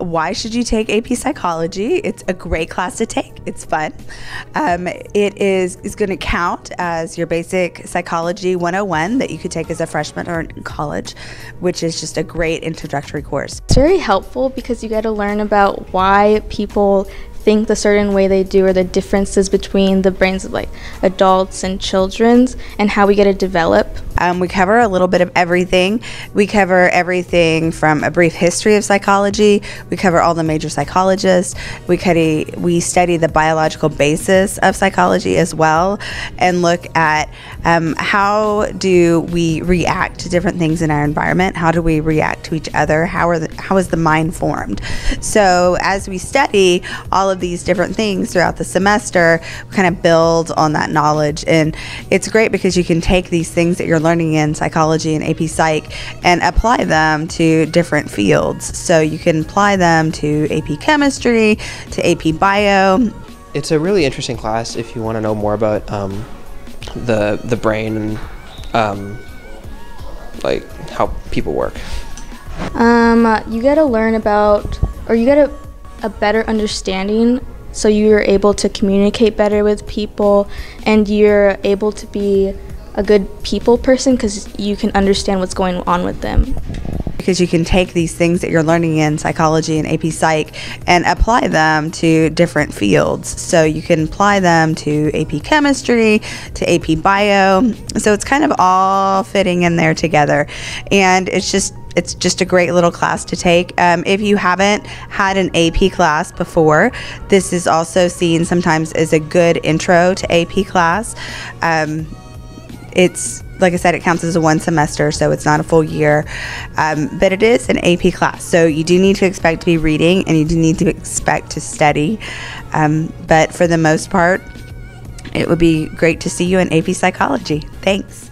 Why should you take AP Psychology? It's a great class to take. It's fun. Um, it is is going to count as your basic psychology 101 that you could take as a freshman or in college, which is just a great introductory course. It's very helpful because you get to learn about why people think the certain way they do or the differences between the brains of like adults and children's and how we get to develop. Um, we cover a little bit of everything. We cover everything from a brief history of psychology. We cover all the major psychologists. We study, we study the biological basis of psychology as well, and look at um, how do we react to different things in our environment. How do we react to each other? How are the, how is the mind formed? So as we study all of these different things throughout the semester, we kind of build on that knowledge, and it's great because you can take these things that you're learning in psychology and AP Psych and apply them to different fields. So you can apply them to AP Chemistry, to AP Bio. It's a really interesting class if you want to know more about um, the the brain and um, like how people work. Um, you get to learn about, or you get a, a better understanding so you're able to communicate better with people and you're able to be a good people person because you can understand what's going on with them. Because you can take these things that you're learning in psychology and AP Psych and apply them to different fields. So you can apply them to AP Chemistry, to AP Bio. So it's kind of all fitting in there together. And it's just it's just a great little class to take. Um, if you haven't had an AP class before, this is also seen sometimes as a good intro to AP class. Um, it's like I said, it counts as a one semester, so it's not a full year. Um, but it is an AP class, so you do need to expect to be reading and you do need to expect to study. Um, but for the most part, it would be great to see you in AP Psychology. Thanks.